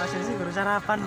masih sih guru sarapan.